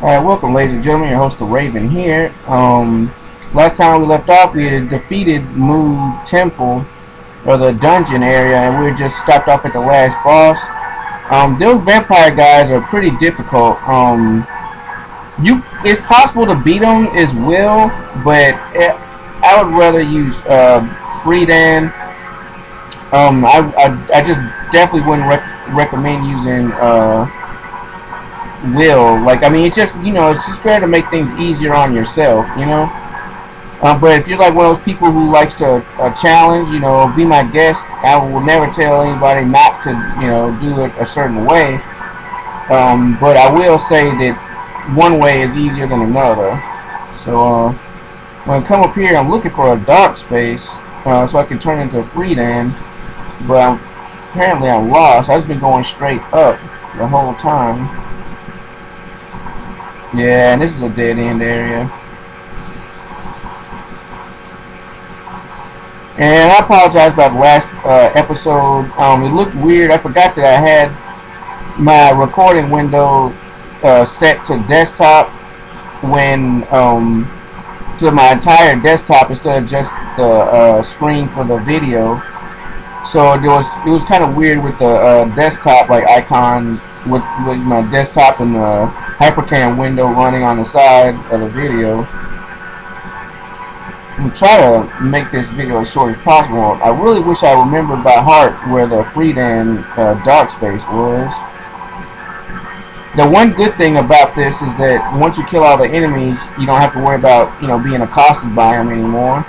Alright, welcome ladies and gentlemen, your host the Raven here. Um, last time we left off, we had defeated Mu Temple, or the dungeon area, and we just stopped off at the last boss. Um, those vampire guys are pretty difficult. Um, you, it's possible to beat them as well, but it, I would rather use uh, Freedan. Um, I, I, I just definitely wouldn't rec recommend using uh, will. Like, I mean, it's just, you know, it's just better to make things easier on yourself, you know? Uh, but if you're like one of those people who likes to uh, challenge, you know, be my guest, I will never tell anybody not to, you know, do it a certain way. Um, but I will say that one way is easier than another. So, uh, when I come up here, I'm looking for a dark space uh, so I can turn into a free Freedan. But I'm, apparently I'm lost. I've been going straight up the whole time. Yeah, and this is a dead end area. And I apologize about the last uh, episode. Um, it looked weird. I forgot that I had my recording window uh, set to desktop when um, to my entire desktop instead of just the uh, screen for the video. So it was it was kind of weird with the uh, desktop like icon with, with my desktop and the hypercam window running on the side of the video. I'm to make this video as short as possible. I really wish I remembered by heart where the Freedan uh, dark space was. The one good thing about this is that once you kill all the enemies, you don't have to worry about, you know, being accosted by them anymore.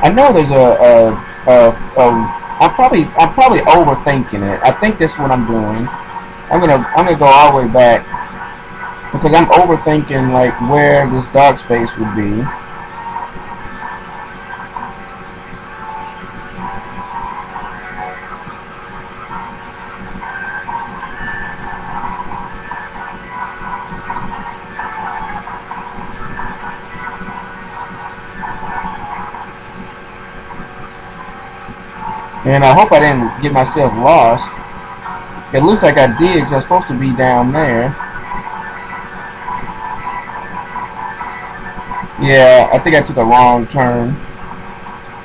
I know there's a, a, a, a I'm probably I'm probably overthinking it. I think that's what I'm doing. I'm gonna I'm gonna go all the way back because I'm overthinking like where this dark space would be. And I hope I didn't get myself lost. It looks like I did because I'm supposed to be down there. Yeah, I think I took a wrong turn.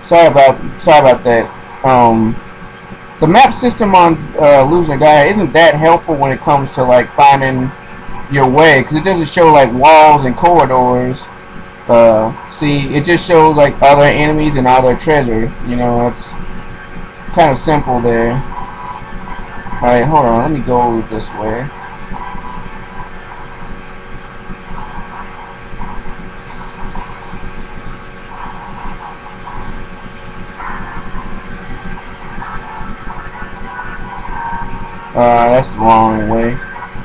Sorry about sorry about that. Um, the map system on uh, Illusion Gaia isn't that helpful when it comes to like finding your way because it doesn't show like walls and corridors. Uh, see, it just shows like other enemies and all their treasure. You know, it's kind of simple there. Alright, hold on. Let me go this way. Uh, that's the wrong way.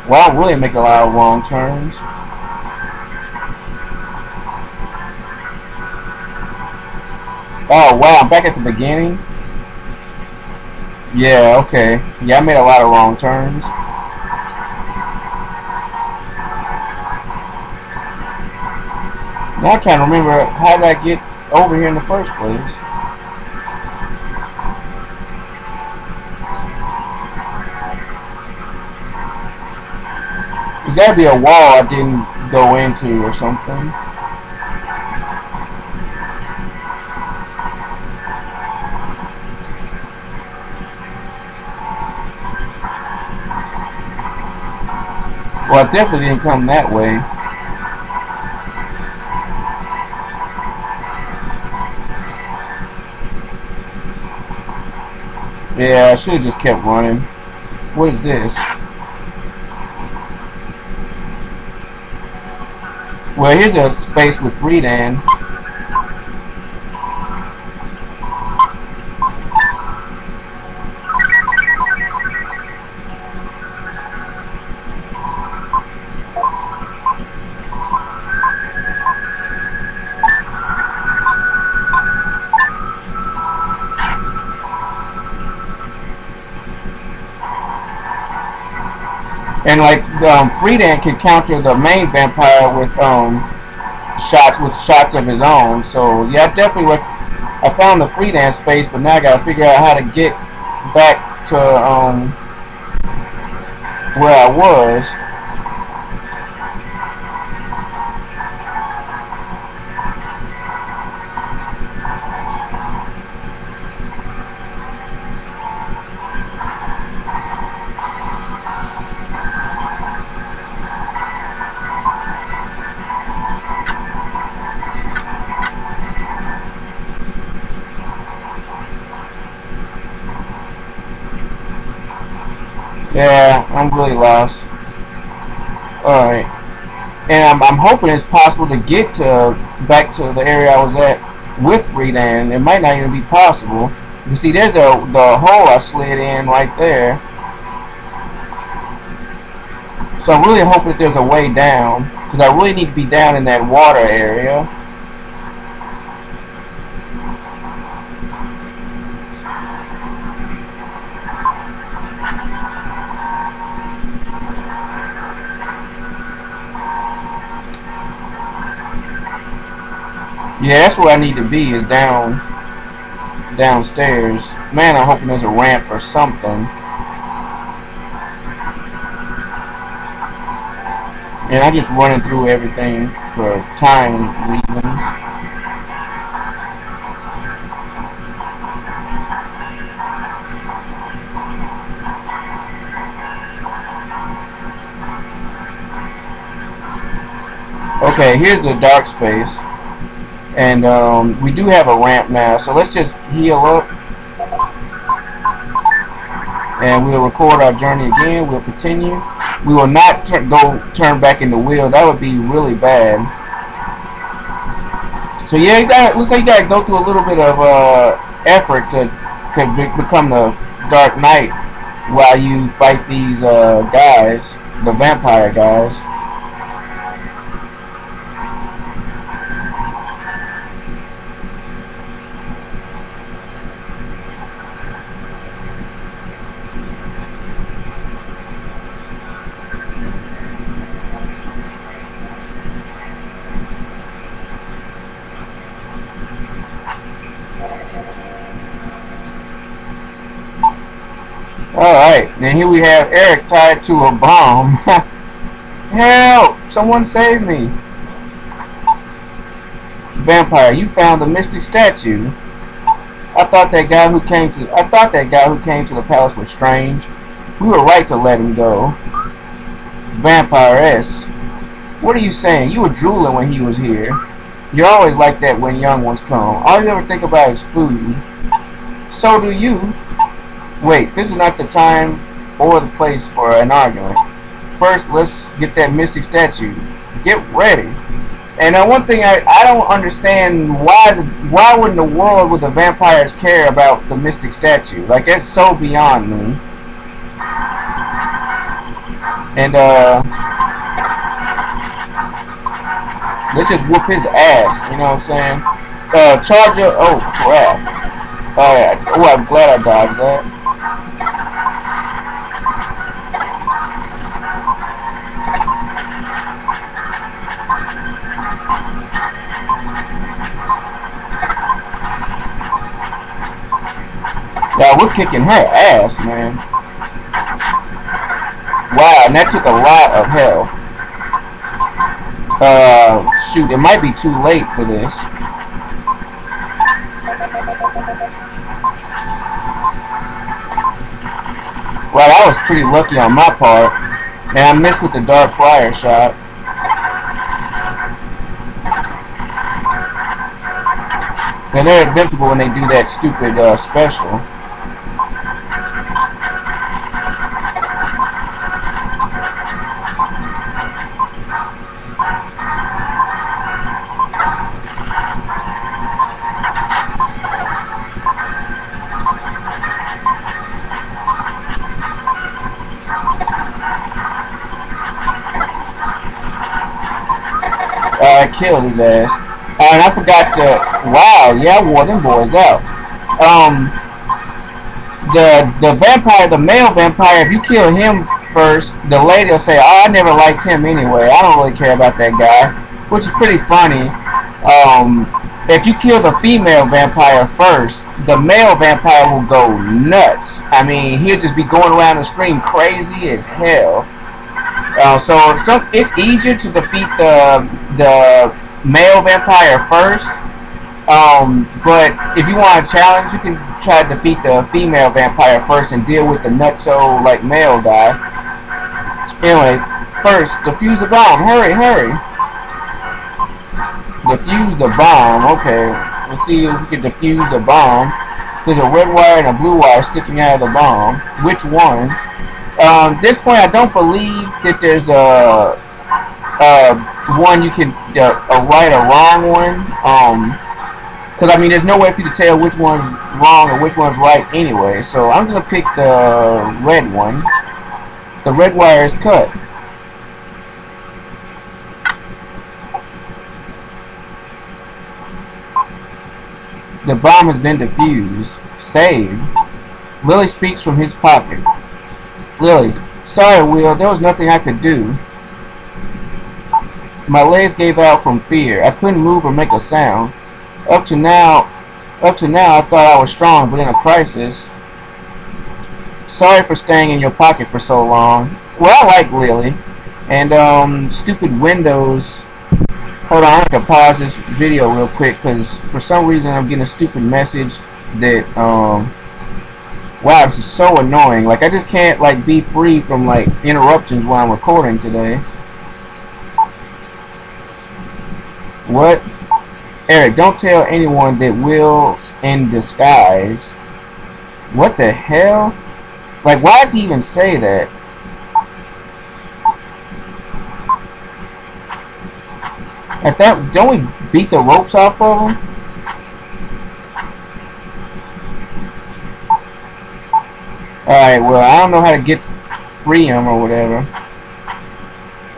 Well, I really make a lot of wrong turns. Oh, wow, I'm back at the beginning. Yeah, okay. Yeah, I made a lot of wrong turns. Now I'm trying to remember how did I get over here in the first place. There's gotta be a wall I didn't go into or something. Well, I definitely didn't come that way. Yeah, I should have just kept running. What is this? Well, here's a space with Freedan. And like um, Freedan can counter the main vampire with um, shots with shots of his own. So yeah, definitely I I found the Freedan's space, but now I gotta figure out how to get back to um, where I was. Yeah, I'm really lost. Alright. And I'm, I'm hoping it's possible to get to back to the area I was at with Redan. It might not even be possible. You see, there's a, the hole I slid in right there. So I really hope that there's a way down. Because I really need to be down in that water area. Yeah, that's where I need to be, is down downstairs. Man, I'm hoping there's a ramp or something. And I'm just running through everything for time reasons. Okay, here's the dark space. And um, we do have a ramp now, so let's just heal up. And we'll record our journey again. We'll continue. We will not go turn back in the wheel. That would be really bad. So yeah, you got looks like you got to go through a little bit of uh, effort to to be become the Dark Knight while you fight these uh, guys, the vampire guys. Alright, then here we have Erik tied to a bomb. Help! Someone save me! Vampire, you found the mystic statue. I thought that guy who came to I thought that guy who came to the palace was strange. We were right to let him go. Vampiress. What are you saying? You were drooling when he was here. You're always like that when young ones come. All you ever think about is food. So do you. Wait, this is not the time or the place for an argument. First, let's get that mystic statue. Get ready. And uh, one thing I, I don't understand why the, why would in the world would the vampires care about the mystic statue? Like that's so beyond me. And uh, let's just whoop his ass. You know what I'm saying? Uh, Charger. Oh crap! Oh. Oh, I'm glad I dodged that. Yeah, we're kicking her ass, man. Wow, and that took a lot of hell. Uh, shoot, it might be too late for this. Well, I was pretty lucky on my part. And I missed with the Dark Friar shot. And they're invincible when they do that stupid uh, special. I killed his ass. And I forgot to. Wow, yeah, I wore them boys out. Um, the the vampire, the male vampire, if you kill him first, the lady will say, "Oh, I never liked him anyway. I don't really care about that guy," which is pretty funny. Um, if you kill the female vampire first, the male vampire will go nuts. I mean, he'll just be going around the screen crazy as hell. So it's easier to defeat the the male vampire first. Um, but if you want a challenge, you can try to defeat the female vampire first and deal with the nutso like male guy. Anyway, first defuse the bomb. Hurry, hurry. Defuse the bomb. Okay. Let's see if we can defuse the bomb. There's a red wire and a blue wire sticking out of the bomb. Which one? Um, this point, I don't believe that there's a, a one you can a, a right or wrong one. Um, because I mean, there's no way for you to tell which one's wrong or which one's right anyway. So I'm gonna pick the red one. The red wire is cut. The bomb has been defused. Saved. Lilly speaks from his pocket. Lilly, sorry, Will. There was nothing I could do. My legs gave out from fear. I couldn't move or make a sound. Up to now, up to now, I thought I was strong, but in a crisis. Sorry for staying in your pocket for so long. Well, I like Lilly. And, um, stupid Windows Hold on, I have to pause this video real quick because for some reason I'm getting a stupid message that, um, wow, this is so annoying. Like, I just can't, like, be free from, like, interruptions while I'm recording today. What? Erik, don't tell anyone that Will's in disguise. What the hell? Like, why does he even say that? At that, don't we beat the ropes off of them? Alright, well, I don't know how to get free him or whatever.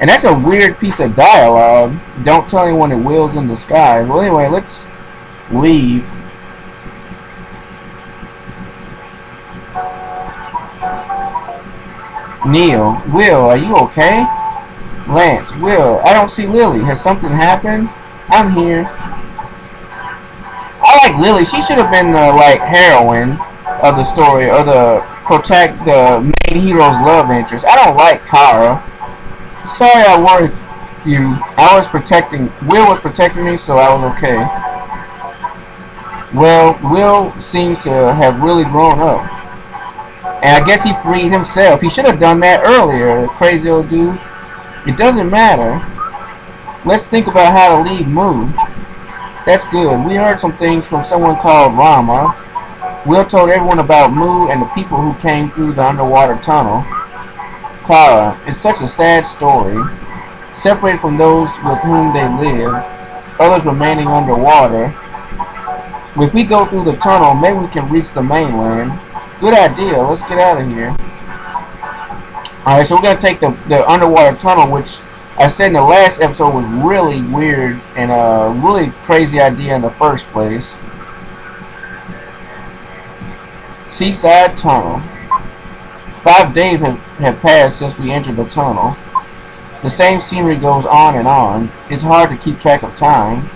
And that's a weird piece of dialogue. Don't tell anyone it Will's in the sky. Well, anyway, let's leave. Neil, Will, are you okay? Lance, Will, I don't see Lilly. Has something happened? I'm here. I like Lilly. She should have been the like heroine of the story, or the protect the main hero's love interest. I don't like Kara. Sorry, I worried you. I was protecting. Will was protecting me, so I was okay. Well, Will seems to have really grown up. And I guess he freed himself. He should have done that earlier, crazy old dude. It doesn't matter. Let's think about how to leave Mu. That's good. We heard some things from someone called Rama. Will told everyone about Mu and the people who came through the underwater tunnel. Kara, it's such a sad story. Separated from those with whom they live, others remaining underwater. If we go through the tunnel, maybe we can reach the mainland. Good idea. Let's get out of here. Alright, so we're going to take the, the underwater tunnel, which I said in the last episode was really weird and a really crazy idea in the first place. Seaside Tunnel. Five days have, have passed since we entered the tunnel. The same scenery goes on and on. It's hard to keep track of time.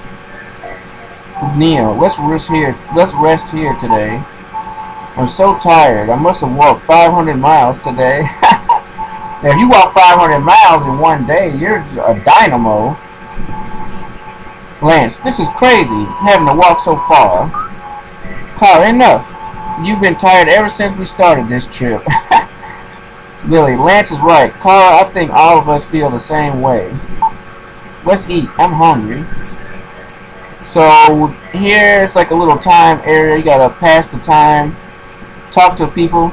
Neil, let's rest here. Let's rest here today. I'm so tired. I must have walked 500 miles today. Now, if you walk 500 miles in one day, you're a dynamo. Lance, this is crazy, having to walk so far. Carl, enough. You've been tired ever since we started this trip. Lilly, Lance is right. Carl, I think all of us feel the same way. Let's eat. I'm hungry. So, here it's like a little time area. You gotta pass the time, talk to people.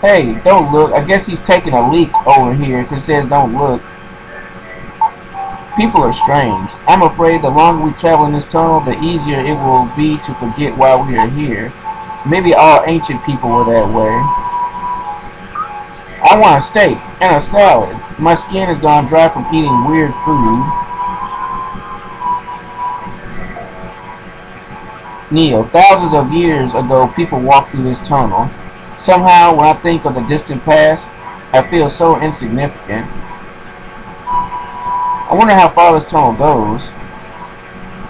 Hey, don't look. I guess he's taking a leak over here because it says don't look. People are strange. I'm afraid the longer we travel in this tunnel, the easier it will be to forget why we are here. Maybe all ancient people were that way. I want a steak and a salad. My skin has gone dry from eating weird food. Neil, thousands of years ago, people walked through this tunnel. Somehow, when I think of the distant past, I feel so insignificant. I wonder how far this tunnel goes.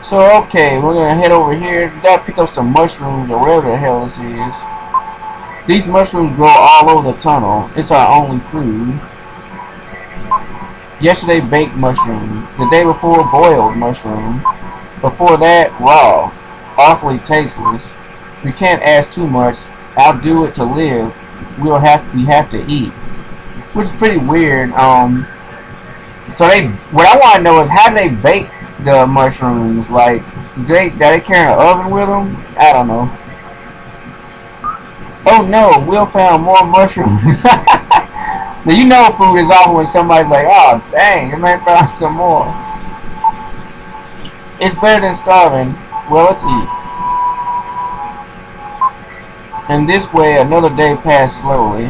So, okay, we're to head over here. We got to pick up some mushrooms or whatever the hell this is. These mushrooms grow all over the tunnel. It's our only food. Yesterday, baked mushroom. The day before, boiled mushroom. Before that, raw. Awfully tasteless. We can't ask too much. I'll do it to live. We'll have we have to eat. Which is pretty weird. Um so they what I want to know is how do they bake the mushrooms? Like they they carry an oven with them? I don't know. Oh no, Will found more mushrooms. now you know food is awful when somebody's like, oh dang, I might found some more. It's better than starving. Well, let's eat. And this way, another day passed slowly.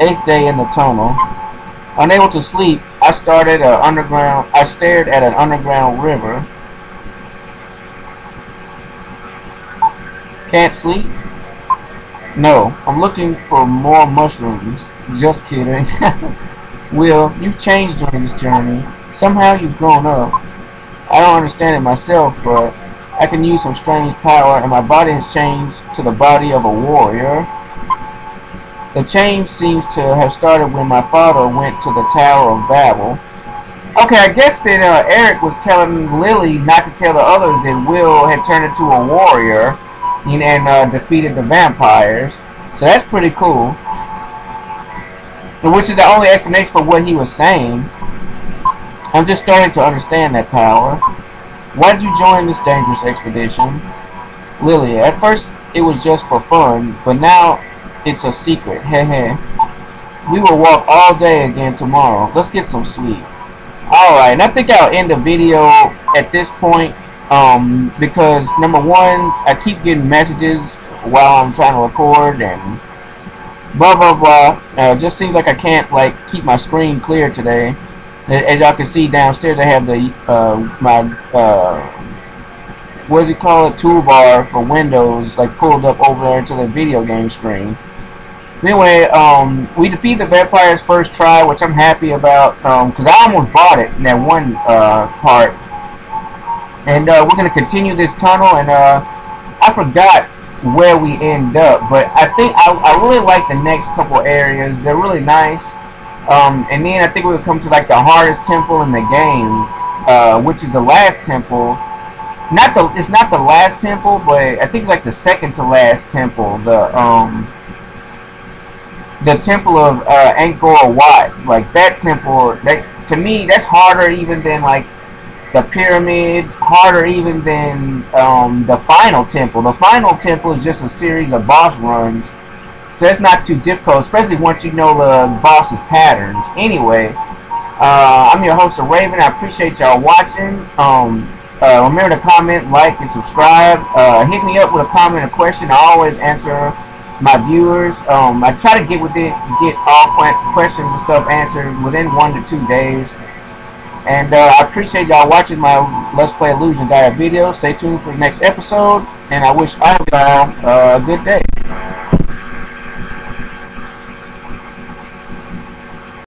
Eighth day in the tunnel. Unable to sleep, I started an underground. I stared at an underground river. Can't sleep? No, I'm looking for more mushrooms. Just kidding. Will, you've changed during this journey. Somehow you've grown up. I don't understand it myself, but I can use some strange power, and my body has changed to the body of a warrior. The change seems to have started when my father went to the Tower of Babel. Okay, I guess that uh, Erik was telling Lilly not to tell the others that Will had turned into a warrior and uh, defeated the vampires. So that's pretty cool. Which is the only explanation for what he was saying. I'm just starting to understand that power. Why did you join this dangerous expedition? Lilly, at first it was just for fun, but now it's a secret. Heh We will walk all day again tomorrow. Let's get some sleep. Alright, and I think I'll end the video at this point um, because number one, I keep getting messages while I'm trying to record and blah blah blah. Uh, just seems like I can't like keep my screen clear today. As y'all can see downstairs, I have the uh, my uh, what does it call it toolbar for Windows like pulled up over there to the video game screen. Anyway, um, we defeated the vampires first try, which I'm happy about because um, I almost bought it in that one uh, part. And uh, we're gonna continue this tunnel, and uh, I forgot where we end up, but I think I, I really like the next couple areas. They're really nice. Um, and then I think we'll come to like the hardest temple in the game, uh, which is the last temple. Not the it's not the last temple, but I think it's like the second to last temple. The um the temple of uh, Angkor Wat. Like that temple, that to me that's harder even than like the pyramid, harder even than um, the final temple. The final temple is just a series of boss runs so it's not too difficult, especially once you know the boss's patterns. Anyway, uh, I'm your host, of Raven. I appreciate y'all watching. Um, uh, remember to comment, like, and subscribe. Uh, hit me up with a comment or question. I always answer my viewers. Um, I try to get within, get all questions and stuff answered within one to two days. And uh, I appreciate y'all watching my Let's Play Illusion Gaia video. Stay tuned for the next episode. And I wish all y'all uh, a good day.